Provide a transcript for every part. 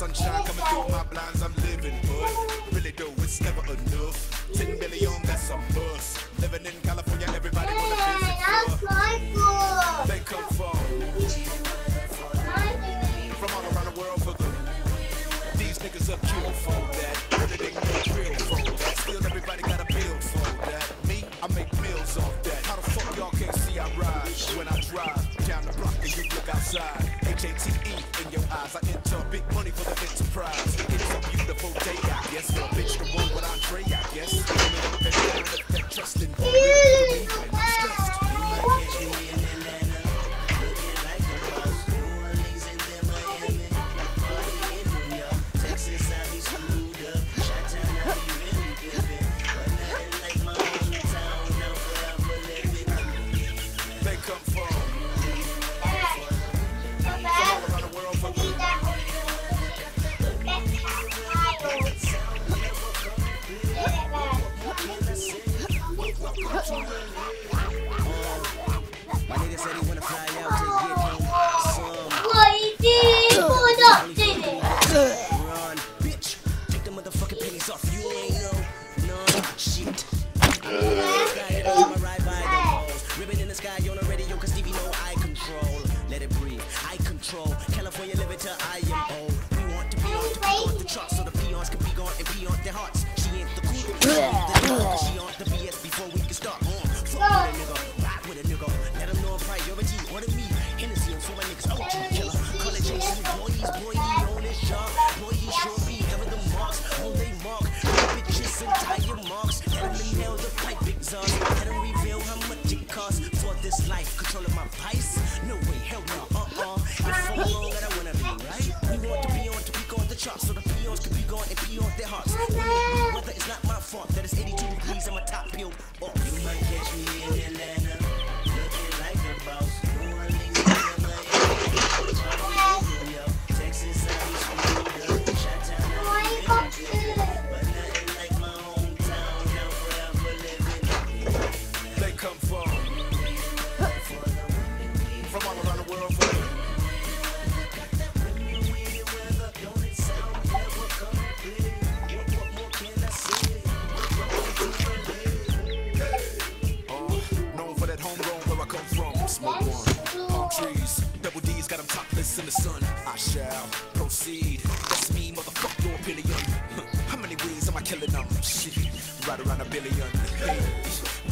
sunshine coming through my blinds, I'm living, but really though, it's never enough. 10 million, that's a must. Living in California, everybody wanna visit. That's for the motherfucking pennies off. You ain't no none shit. The. Ribbon in the sky on the radio, cause Stevie know I control. Let it breathe. I control. California living till I am old. We want to be on on the truck so the peons can be gone and be on their hearts. She ain't the cool. She the on the BS before we can start. Uh, fuck nigga. This life. Controlling my vice? No way, hell no, uh-uh. If I'm wrong, I wanna be right. We want to be on to peak on the charts so the peons can be gone and pee on their hearts. Whether it's not my fault that it's 82 degrees and my top peeled them topless in the sun. I shall proceed. That's me, motherfuck your opinion. How many ways am I killing them? Shit, right around a billion. Hey,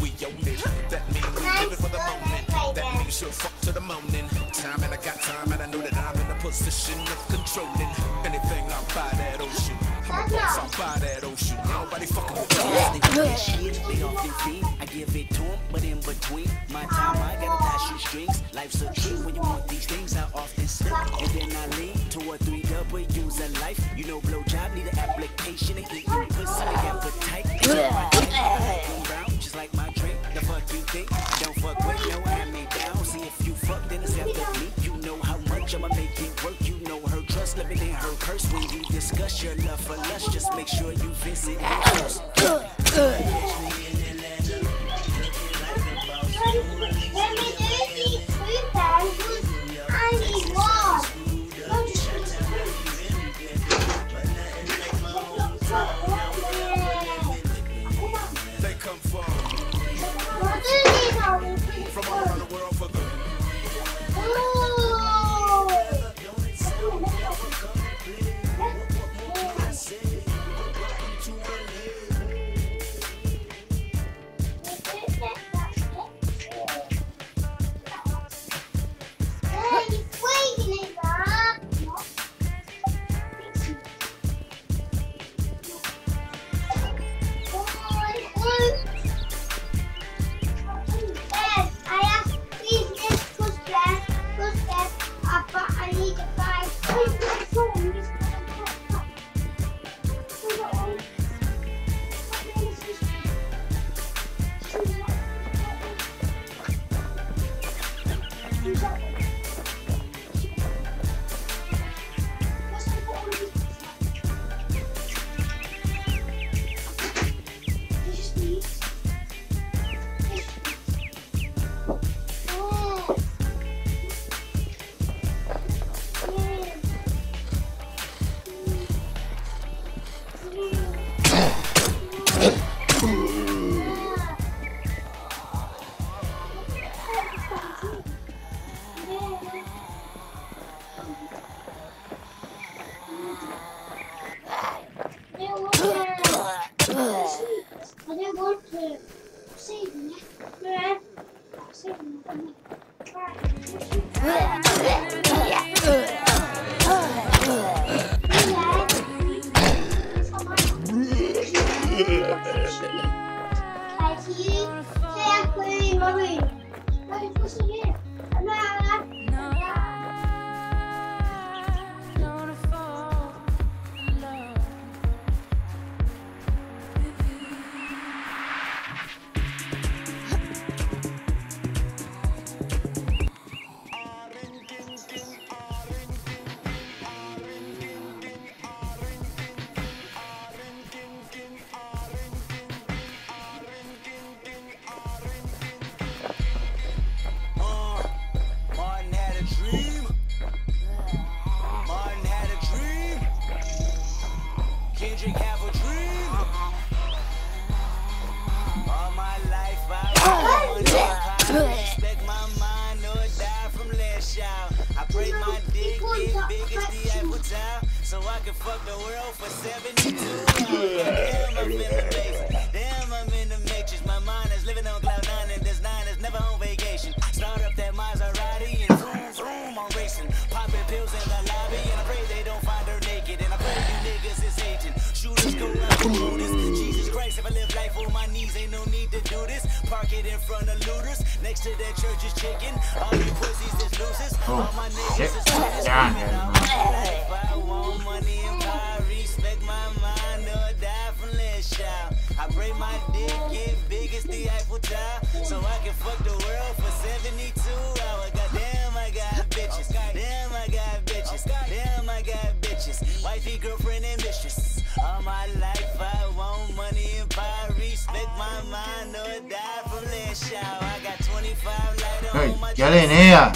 we own it. That means we living for the moment. That means she'll fuck to the morning. Time and I got time and I know that I'm in a position of controlling anything out by that ocean. I'm a boss out by that ocean. Nobody fucking with me. They do that shit, they off their feet. I give it to 'em, but in between my time, I gotta tie shoestrings. Life's a treat when you want these things. I often slip, and then I lean to a three W's of life. You know, blowjob need an application and eating pussy to appetite. In her purse. When you discuss your love for lust, just make sure you visit her first. Aqui tem a coisa, mamãe. Mas Vai lá. So I can fuck the world for 72 hours. Damn, I'm in the matrix. Damn, I'm in the matrix. My mind is living on cloud nine and this nine is never on vacation. Start up that Maserati and vroom, vroom, I'm racing. Popping pills in the lobby and I pray they don't find her naked. And I pray you niggas is hating. Shooters go out. Jesus Christ, if I live life on my knees, ain't no need to do this. Park it in front of looters. Next to that church is chicken. All you pussies is losers. All my niggas is want money and respect my mind or die from less. I break my dick, get big as the Eiffel Tower, so I can fuck the world for 72 hours. I got bitches. Damn, I got bitches. Damn, I got bitches. Wifey, girlfriend, and mistress. All my life I want money and power, respect my mind or die from less. I got 25 light on my chest.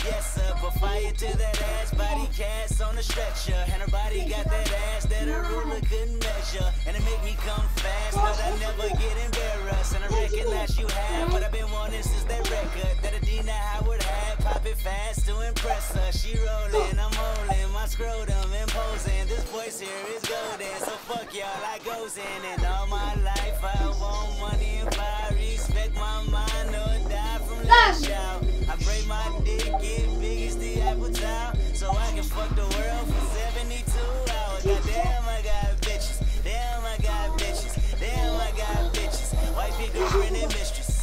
Yes, sir, but fire to that body cast on the stretcher. And her body got that ass that a ruler couldn't measure. And it make me come fast, but I never get embarrassed. And I recognize you have what I've been wanting since that record that Adina Howard had. Pop it fast to impress her. She rolling, I'm holding my scrotum imposing. This voice here is golden, so fuck y'all, I goes in. And all my life I want money and power. Respect my mind or die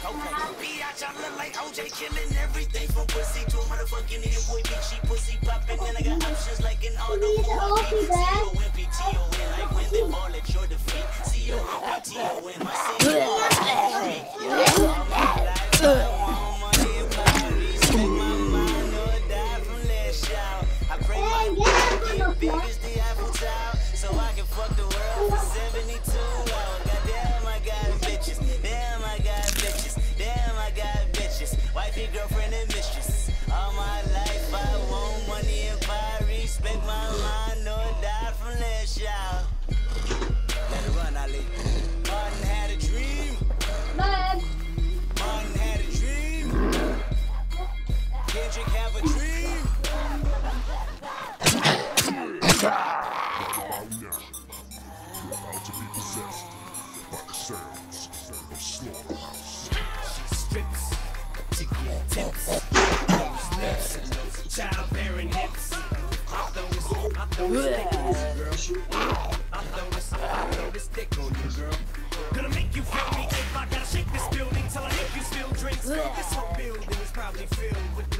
Biatch, I look like OJ killing everything from pussy to a motherfucking hit boy bitch. She pussy popping, and I got options like an auto. Like when they ball at your defeat. My.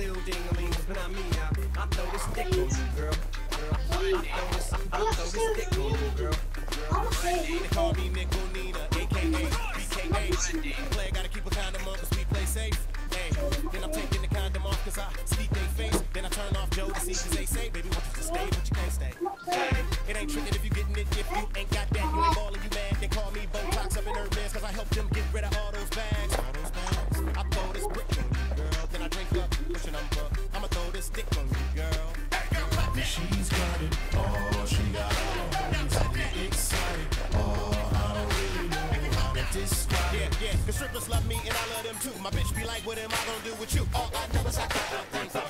Little dinglings, but not me. I, I throw this dick on you, girl. girl. I throw this, I dick on you, girl. They call me Nickel Nina, aka BKA. Player gotta keep a condom on cause we play safe. Hey, then I'm taking the condom off cause I speak they face. Then I turn off Joe to see cause they say, baby, want you to stay, but you can't stay. Hey, it ain't tricking if you getting it. If you ain't got that, you ain't ballin', you mad. They call me Botox up in Hermes cause I helped them get rid of all those bags. All those bags. I throw this brick strippers love me and I love them too. My bitch be like, what am I gonna do with you? All I know is I got a thing for